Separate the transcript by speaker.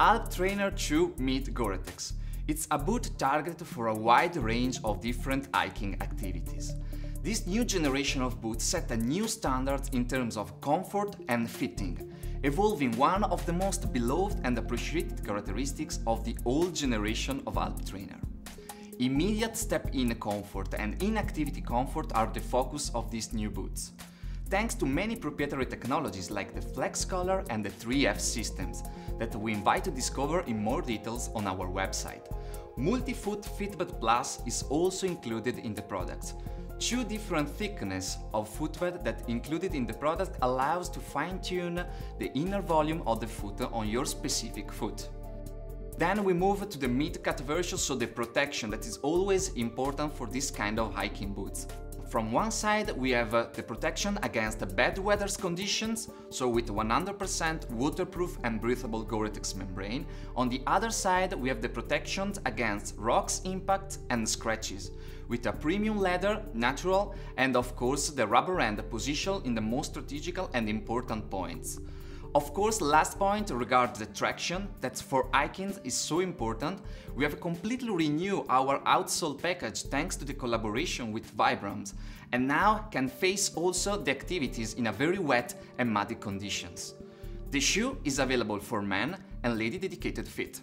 Speaker 1: Alp Trainer 2 Mid Gore-Tex. It's a boot targeted for a wide range of different hiking activities. This new generation of boots set a new standard in terms of comfort and fitting, evolving one of the most beloved and appreciated characteristics of the old generation of Alp Trainer. Immediate step-in comfort and in-activity comfort are the focus of these new boots. Thanks to many proprietary technologies like the Flex Collar and the 3F systems that we invite to discover in more details on our website. Multi Fit Footbed Plus is also included in the products, Two different thickness of footbed that included in the product allows to fine-tune the inner volume of the foot on your specific foot. Then we move to the mid-cut version, so the protection that is always important for this kind of hiking boots. From one side we have uh, the protection against bad weather conditions, so with 100% waterproof and breathable Gore-Tex membrane. On the other side we have the protection against rocks, impact and scratches, with a premium leather, natural and of course the rubber rand positioned in the most strategical and important points. Of course, last point regards the traction, that for hiking is so important. We have completely renewed our outsole package thanks to the collaboration with Vibram, and now can face also the activities in a very wet and muddy conditions. The shoe is available for men and lady dedicated fit.